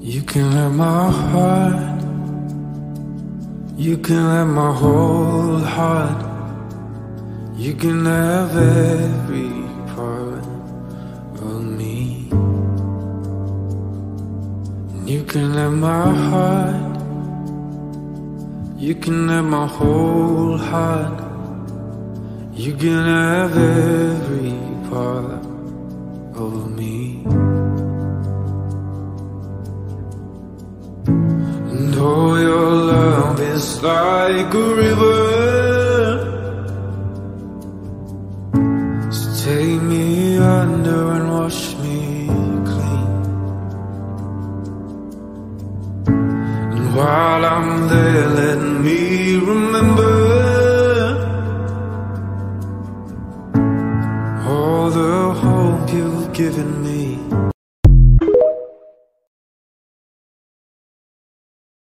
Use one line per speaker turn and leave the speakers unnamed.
You can have my heart. You can have my whole heart. You can have every part of me. You can have my heart. You can have my whole heart. You can have every part of me. Like a river. So take me under and wash me clean. And while I'm there let me remember All the hope you've given me.